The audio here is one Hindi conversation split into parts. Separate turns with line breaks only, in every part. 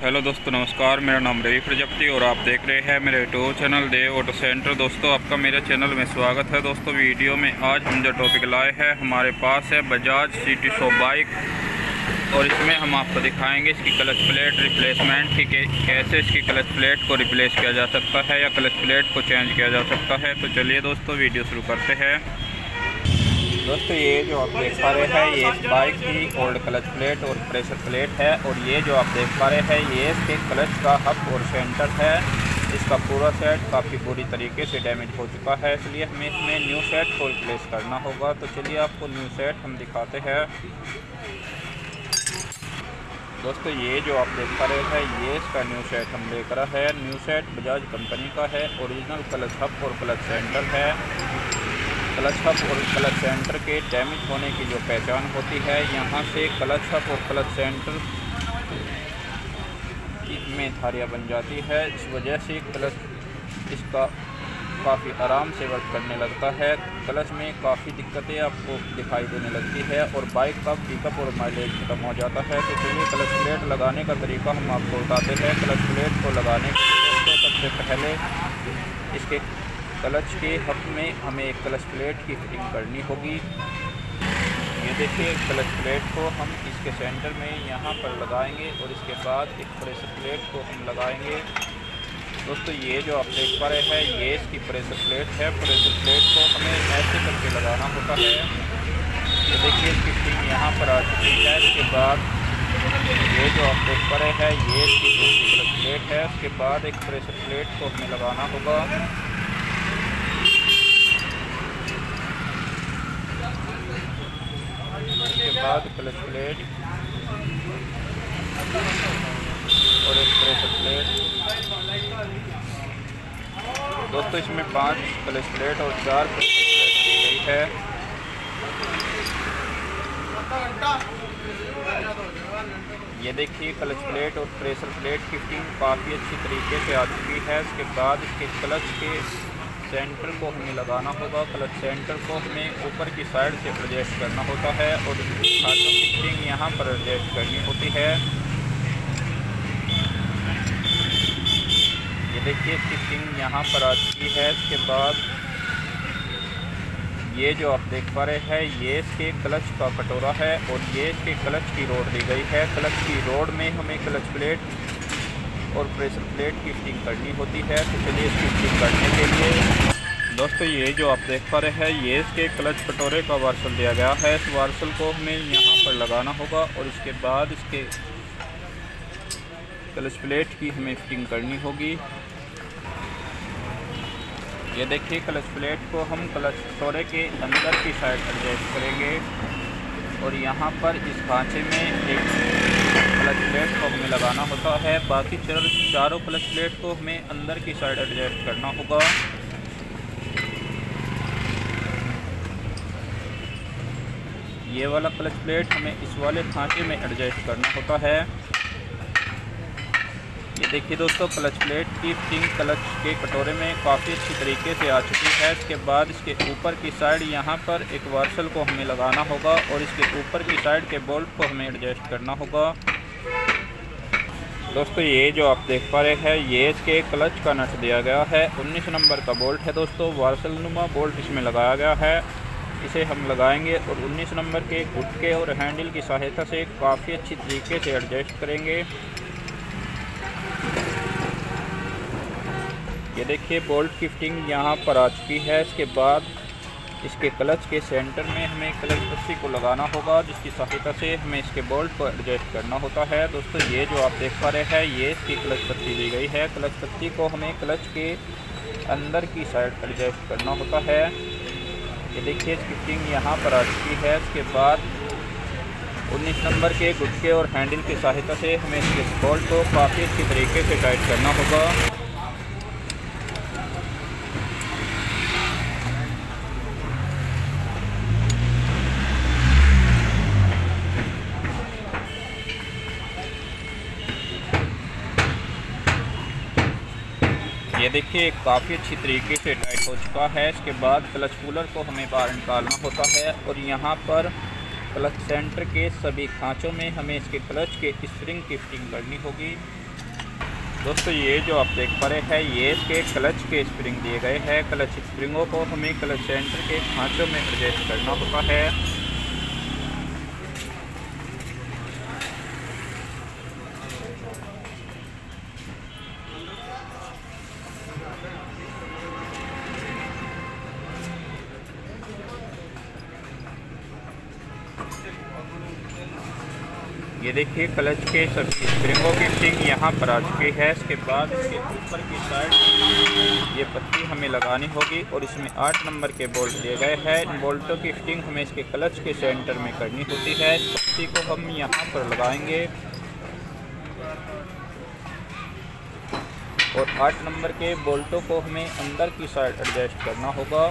हेलो दोस्तों, नमस्कार, मेरा नाम रवि प्रजापति और आप देख रहे हैं मेरे YouTube channel Dev auto centre दोस्तों, आपका मेरे चैनल में स्वागत है। दोस्तों, वीडियो में आज हम जो टॉपिक लाए हैं, हमारे पास है बजाज सिटी शो बाइक और इसमें हम आपको दिखाएँगे इसकी क्लच प्लेट रिप्लेसमेंट की कैसे इसकी क्लच प्लेट को रिप्लेस किया जा सकता है या क्लच प्लेट को चेंज किया जा सकता है। तो चलिए दोस्तों, वीडियो शुरू करते हैं। दोस्तों, ये जो आप देख पा रहे हैं, ये इस बाइक की ओल्ड क्लच प्लेट और प्रेशर प्लेट है और ये जो आप देख पा रहे हैं, ये इसके क्लच का हब और सेंटर है। इसका पूरा सेट काफ़ी बुरी तरीके से डैमेज हो चुका है, इसलिए हमें इसमें न्यू सेट को रिप्लेस करना होगा। तो चलिए आपको न्यू सेट हम दिखाते हैं। दोस्तों, ये जो आप देख पा रहे हैं, ये इसका न्यू सेट हम लेकर है। न्यू सेट बजाज कंपनी का है ओरिजिनल क्लच हब और क्लच सेंटर है। क्लच हब और क्लच सेंटर के डैमेज होने की जो पहचान होती है, यहाँ से क्लच हब और क्लच सेंटर में धारियाँ बन जाती है, इस वजह से क्लच इसका काफ़ी आराम से वर्क करने लगता है। क्लच में काफ़ी दिक्कतें आपको दिखाई देने लगती है और बाइक का पिकअप और माइलेज खत्म हो जाता है। तो चलिए क्लच प्लेट लगाने का तरीका हम आपको बताते हैं। क्लच प्लेट को लगाने के लिए सबसे पहले इसके क्लच के हक में हमें एक क्लच प्लेट की फिटिंग करनी होगी। ये देखिए क्लच प्लेट को हम इसके सेंटर में यहाँ पर लगाएँगे और इसके बाद एक प्रेशर प्लेट को हम लगाएँगे। दोस्तों, ये जो आप देख पा रहे हैं, ये इसकी प्रेशर प्लेट है। प्रेशर प्लेट को हमें ऐसे करके लगाना होता है। ये देखिए फिटिंग यहाँ पर आ चुकी है। इसके बाद ये जो आप देख पा रहे हैं, ये इसकी दूसरी प्लेट है। उसके बाद एक प्रेशर प्लेट को हमें लगाना होगा। बाद क्लच प्लेट और एक प्रेशर प्लेट दोस्तों, इसमें पाँच क्लच प्लेट और चार प्रेशर प्लेट दी गई है। ये देखिए क्लच प्लेट और प्रेशर प्लेट की फिटिंग काफ़ी अच्छी तरीके से आ चुकी है। इसके बाद इसके क्लच के सेंटर को हमें लगाना होगा। क्लच सेंटर को हमें ऊपर की साइड से एडजस्ट करना होता है और फिटिंग यहाँ पर एडजस्ट करनी होती है। ये देखिए फिटिंग यहाँ पर आ चुकी है। इसके बाद ये जो आप देख पा रहे हैं, ये इसके क्लच का कटोरा है और ये इसके क्लच की रोड दी गई है। क्लच की रोड में हमें क्लच प्लेट और प्रेशर प्लेट की फिटिंग करनी होती है। तो चलिए इसकी फिटिंग करने के लिए। दोस्तों, ये जो आप देख पा रहे हैं, ये इसके क्लच कटोरे का वार्सल दिया गया है। इस वार्सल को हमें यहाँ पर लगाना होगा और इसके बाद इसके क्लच प्लेट की हमें फिटिंग करनी होगी। ये देखिए, क्लच प्लेट को हम क्लच कटोरे के अंदर की साइड एडजस्ट करेंगे और यहाँ पर इस खांचे में एक क्लच प्लेट को हमें लगाना होता है। बाकी चर क्लच प्लेट को हमें अंदर की साइड एडजस्ट करना होगा। ये वाला क्लच प्लेट हमें इस वाले खांचे में एडजस्ट करना होता है। देखिए दोस्तों क्लच प्लेट की फिटिंग क्लच के कटोरे में काफ़ी अच्छी तरीके से आ चुकी है। इसके बाद इसके ऊपर की साइड यहाँ पर एक वार्सल को हमें लगाना होगा और इसके ऊपर की साइड के बोल्ट को हमें एडजस्ट करना होगा। दोस्तों, ये जो आप देख पा रहे हैं, ये इसके क्लच का नट दिया गया है। 19 नंबर का बोल्ट है दोस्तों, वार्सल नुमा बोल्ट इसमें लगाया गया है। इसे हम लगाएँगे और 19 नंबर के गुटके और हैंडल की सहायता से काफ़ी अच्छी तरीके से एडजस्ट करेंगे। ये देखिए बोल्ट की फिटिंग यहाँ पर आ चुकी है। इसके बाद इसके क्लच के सेंटर में हमें क्लच पत्ती को लगाना होगा, जिसकी सहायता से हमें इसके बोल्ट को एडजस्ट करना होता है। दोस्तों, ये जो आप देख पा रहे हैं, ये इसकी क्लच पत्ती दी गई है। क्लच पत्ती को हमें क्लच के अंदर की साइड एडजस्ट करना होता है। ये देखिए इसकी फिटिंग यहाँ पर आ चुकी है। इसके बाद 19 नंबर के गुटके और हैंडल की सहायता से हमें इसके बोल्ट को काफ़ी अच्छी तरीके से टाइट करना होगा। देखिए, काफ़ी अच्छी तरीके से टाइट हो चुका है। इसके बाद क्लच कूलर को हमें बाहर निकालना होता है और यहाँ पर क्लच सेंटर के सभी खाँचों में हमें इसके क्लच के स्प्रिंग की फिटिंग करनी होगी। दोस्तों, ये जो आप देख पा रहे हैं, ये इसके क्लच के स्प्रिंग दिए गए हैं। क्लच स्प्रिंगों को हमें क्लच सेंटर के खांचों में एडजस्ट करना होता है। ये देखिए क्लच के सभी स्प्रिंगों की फिटिंग यहाँ पर आ चुकी है। इसके बाद इसके ऊपर की साइड ये पत्ती हमें लगानी होगी और इसमें आठ नंबर के बोल्ट दिए गए हैं। इन बोल्टों की फिटिंग हमें इसके क्लच के सेंटर में करनी होती है। इस पत्ती को हम यहाँ पर लगाएँगे। और आठ नंबर के बोल्टों को हमें अंदर की साइड एडजस्ट करना होगा।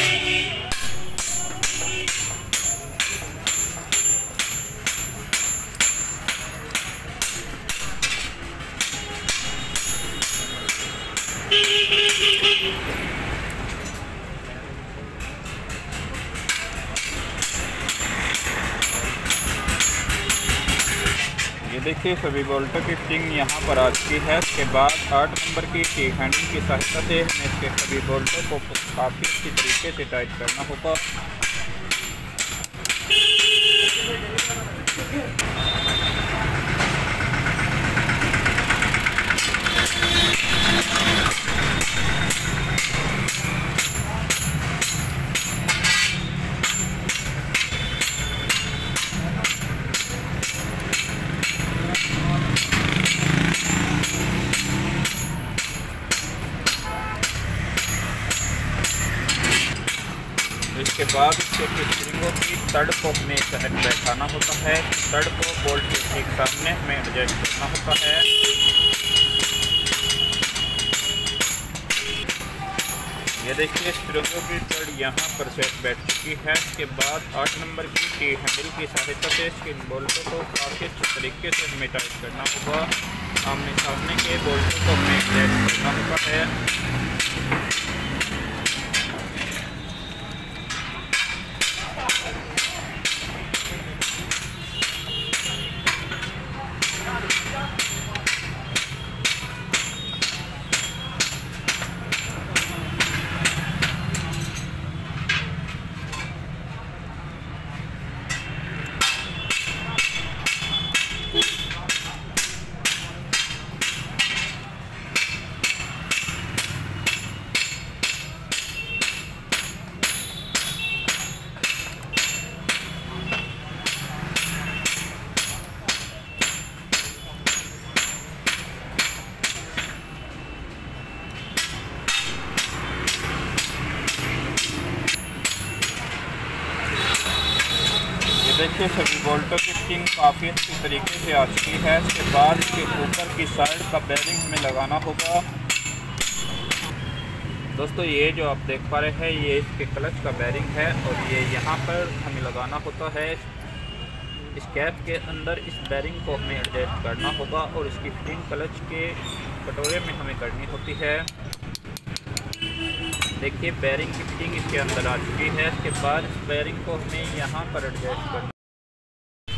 सभी बोल्टों की फिटिंग यहाँ पर आ चुकी है। इसके बाद आठ नंबर की टी हैंडल की सहायता से हमें इसके सभी बोल्टों को काफ़ी अच्छी तरीके से टाइट करना होगा। इसके बाद इसके स्प्रिंगों की तड़ को हमें सहज बैठाना होता है। तड़ को बोल्ट के ठीक सामने हमें एडजस्ट करना होता है। ये देखिए स्प्रिंगों की तड़ यहाँ पर सेट बैठ चुकी है। इसके बाद आठ नंबर की टी हैंडल की सहायता से इसके बोल्टों को काफ़ी अच्छे तरीके से हमें टाइट करना होगा। आमने सामने के बोल्टों को हमें एडजस्ट करना होता है। सभी की फिटिंग काफ़ी अच्छी तरीके से आ चुकी है। इसके बाद इसके ऊपर की साइड का बेरिंग हमें लगाना होगा। दोस्तों, ये जो आप देख पा रहे हैं, ये इसके क्लच का बेरिंग है और ये यहाँ पर हमें लगाना होता है। इस कैप के अंदर इस बेरिंग को हमें एडजस्ट करना होगा और इसकी फिटिंग क्लच के कटोरे में हमें करनी होती है। देखिए बैरिंग की फिटिंग इसके अंदर आ चुकी है। इसके बाद इस बैरिंग को हमें यहाँ पर एडजस्ट करना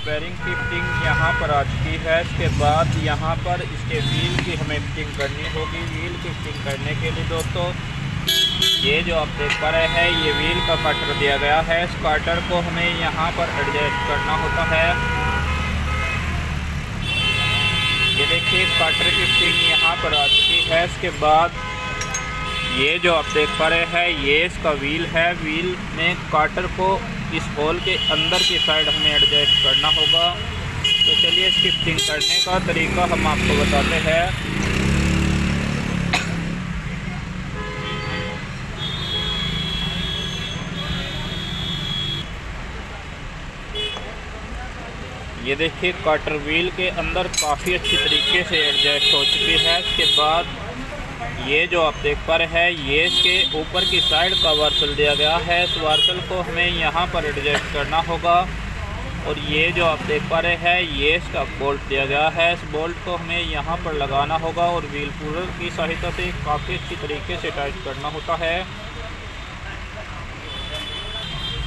बेरिंग की फिटिंग यहाँ पर आ चुकी है। इसके बाद यहाँ पर इसके व्हील की हमें फिटिंग करनी होगी। व्हील की फिटिंग करने के लिए दोस्तों, ये जो आप देख पा रहे हैं, ये व्हील का कटर दिया गया है। इस कटर को हमें यहाँ पर एडजस्ट करना होता है। ये देखिए कटर की फिटिंग यहाँ पर आ चुकी है। इसके बाद ये जो आप देख पा रहे हैं, ये इसका व्हील है। व्हील में काटर को इस होल के अंदर की साइड हमें एडजस्ट करना होगा। तो चलिए इसकी करने का तरीका हम आपको बताते हैं। ये देखिए काटर व्हील के अंदर काफ़ी अच्छी तरीके से एडजस्ट हो चुकी है। इसके बाद ये जो आप देख पा रहे हैं, ये इसके ऊपर की साइड का वार्सल दिया गया है। इस वार्सल को हमें यहाँ पर एडजस्ट करना होगा। और ये जो आप देख पा रहे हैं, ये इसका बोल्ट दिया गया है। इस बोल्ट को हमें यहाँ पर लगाना होगा और व्हील कूलर की सहायता से काफ़ी अच्छी तरीके से टाइट करना होता है।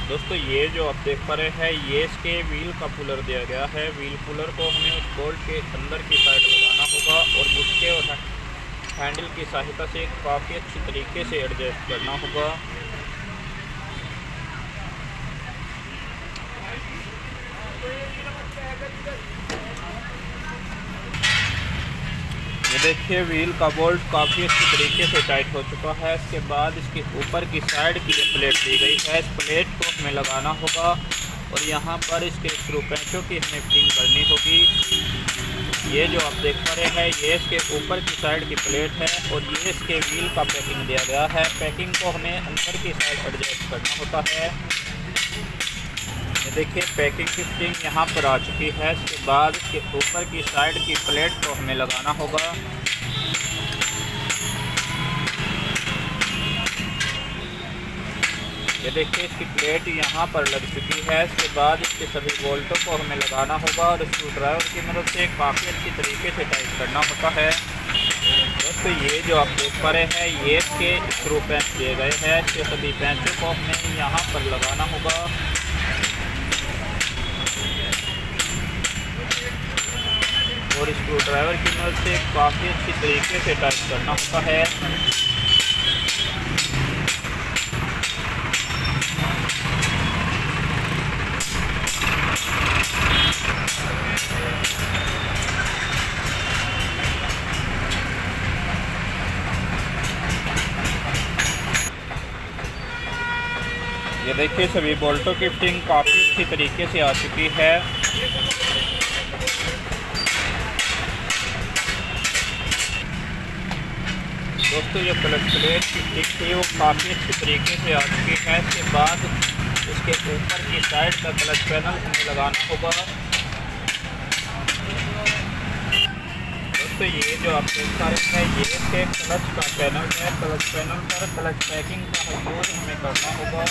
दोस्तों, ये जो आप देख पा रहे हैं, ये इसके व्हील का कूलर दिया गया है। व्हील कूलर को हमें उस बोल्ट के अंदर की साइड लगाना होगा और मुझके और हैंडल की सहायता से काफ़ी अच्छी तरीके से एडजस्ट करना होगा। ये देखिए व्हील का बोल्ट काफ़ी अच्छी तरीके से टाइट हो चुका है। इसके बाद इसके ऊपर की साइड की प्लेट दी गई है, इस प्लेट को हमें लगाना होगा। और यहाँ पर इसके स्क्रू पैंचों की हमें फिटिंग करनी होगी। ये जो आप देख पा रहे हैं, ये इसके ऊपर की साइड की प्लेट है और ये इसके व्हील का पैकिंग दिया गया है। पैकिंग को हमें अंदर की साइड एडजस्ट करना होता है। ये देखिए पैकिंग की फिटिंग यहाँ पर आ चुकी है। इसके बाद इसके ऊपर की साइड की प्लेट को हमें लगाना होगा। ये देखिए, इसकी प्लेट यहाँ पर लग चुकी है। इसके बाद इसके सभी बोल्टों को हमें लगाना होगा और स्क्रू ड्राइवर की मदद से काफ़ी अच्छी तरीके से टाइट करना होता है। दोस्तों, ये जो आप देख पा रहे हैं, ये इसके स्क्रू पैंच दिए गए हैं। इसके सभी पैंचों को हमें यहाँ पर लगाना होगा। और स्क्रू ड्राइवर की मदद से काफ़ी अच्छी तरीके से टाइट करना होता है। देखिए, सभी बोल्टों की फिटिंग काफ़ी अच्छी तरीके से आ चुकी है। दोस्तों जो प्लस प्लेट की फिटिंग थी, वो काफ़ी अच्छी तरीके से आ चुकी है। इसके बाद इसके ऊपर की साइड का क्लच पैनल हमें लगाना होगा। दोस्तों ये जो आप देख पा रहे हैं ये इसके क्लच का पैनल है क्लच पैनल पर क्लच पैकिंग का यूज़ हमें करना होगा।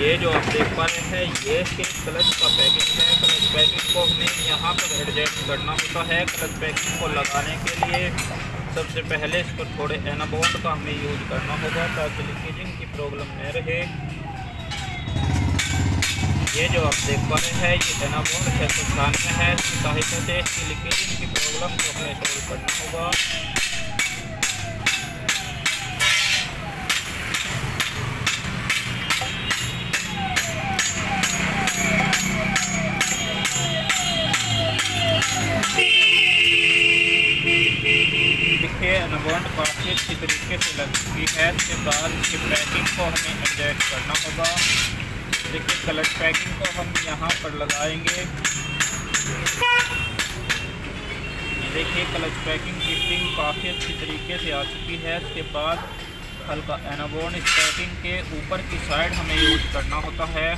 ये जो आप देख पा रहे हैं, ये इसके क्लच का पैकिंग है। क्लच पैकिंग को हमें यहाँ पर एडजस्ट करना होता है क्लच पैकिंग को लगाने के लिए। सबसे पहले इस पर थोड़े एनाबोंड का हमें यूज़ करना होगा ताकि लीकेजिंग की प्रॉब्लम न रहे। ये जो आप देख पा रहे हैं, ये एनाबोंड छः सौ छियानवे है। इसकी सहायता से, इसकी लीकेजिंग की प्रॉब्लम को हमें सोल्व करना होगा। काफ़ी अच्छी तरीके से लग चुकी है। इसके बाद इसकी पैकिंग को हमें एडजस्ट करना होगा। देखिए कलर पैकिंग को हम यहाँ पर लगाएँगे। देखिए कलच पैकिंग की फिटिंग काफ़ी अच्छी तरीके से आ चुकी है। इसके बाद हल्का एनाबोन पैकिंग के ऊपर की साइड हमें यूज़ करना होता है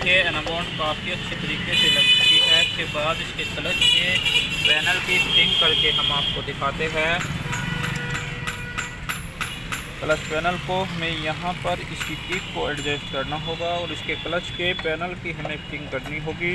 ये एनाबॉन्ड काफ़ी अच्छे तरीके से लग चुकी है। इसके बाद इसके क्लच के पैनल की फिटिंग करके हम आपको दिखाते हैं। क्लच पैनल को हमें यहाँ पर इसकी किक को एडजस्ट करना होगा और इसके क्लच के पैनल की हमें फिटिंग करनी होगी।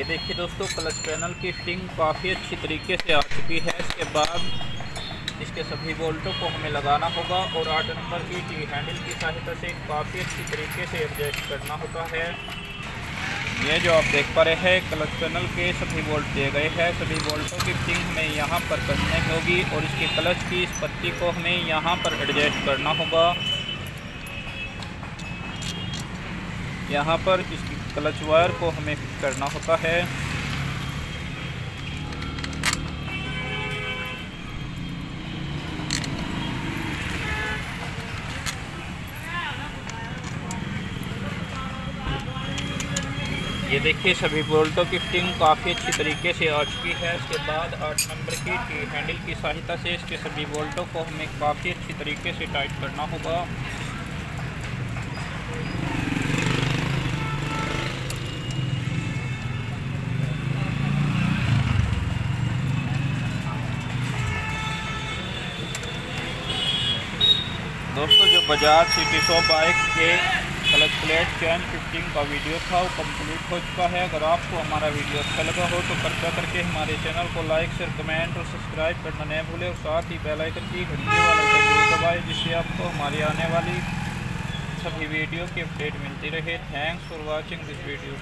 ये देखिए दोस्तों क्लच पैनल की फिटिंग काफ़ी अच्छी तरीके से आ चुकी है। इसके बाद इसके सभी बोल्टों को हमें लगाना होगा और आठ नंबर की टी हैंडल की सहायता से काफ़ी अच्छी तरीके से एडजस्ट करना होता है। ये जो आप देख पा रहे हैं क्लच पैनल के सभी बोल्ट दिए गए हैं। सभी बोल्टों की फिटिंग हमें यहाँ पर करनी होगी और इसके क्लच की इस पत्ती को हमें यहाँ पर एडजस्ट करना होगा। यहाँ पर इसकी क्लच वायर को हमें फिट करना होता है। ये देखिए, सभी बोल्टों की फिटिंग काफ़ी अच्छी तरीके से आ चुकी है। इसके बाद आठ नंबर की टी हैंडल की सहायता से इसके सभी बोल्टों को हमें काफ़ी अच्छी तरीके से टाइट करना होगा। बजाज सिटी सो बाइक के क्लच प्लेट चैन फिफ्टिंग का वीडियो था, वो कंप्लीट हो चुका है। अगर आपको हमारा वीडियो अच्छा लगा हो तो कृपया करके हमारे चैनल को लाइक शेयर कमेंट और सब्सक्राइब करना नहीं भूलें। और साथ ही बेल आइकन की घंटी वाला ज़रूर दबाएँ, जिससे आपको हमारी आने वाली सभी वीडियो की अपडेट मिलती रहे। Thanks for watching this video